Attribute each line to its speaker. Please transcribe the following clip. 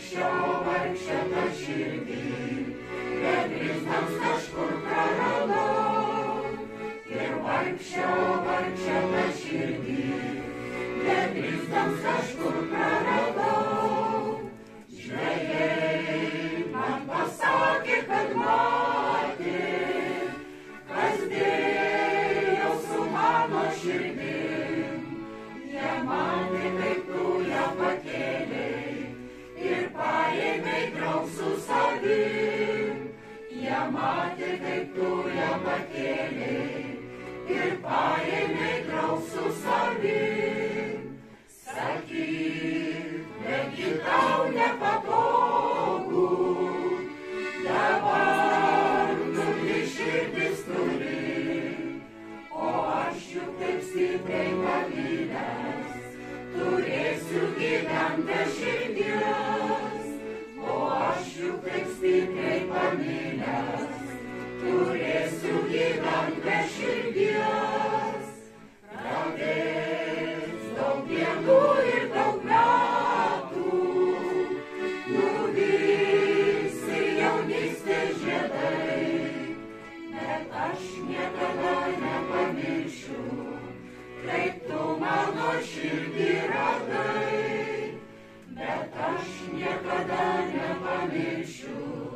Speaker 1: anksčiau vargšė ta širdį, bet grįžtams kažkur praradau. Ir vargščiau vargšė ta širdį, bet grįžtams kažkur praradau. Jie matė, kaip tu ją pakėlėjai ir paėmė aš niekada nepamiršiu, kaip tu mano širdį radai, bet aš niekada nepamiršiu.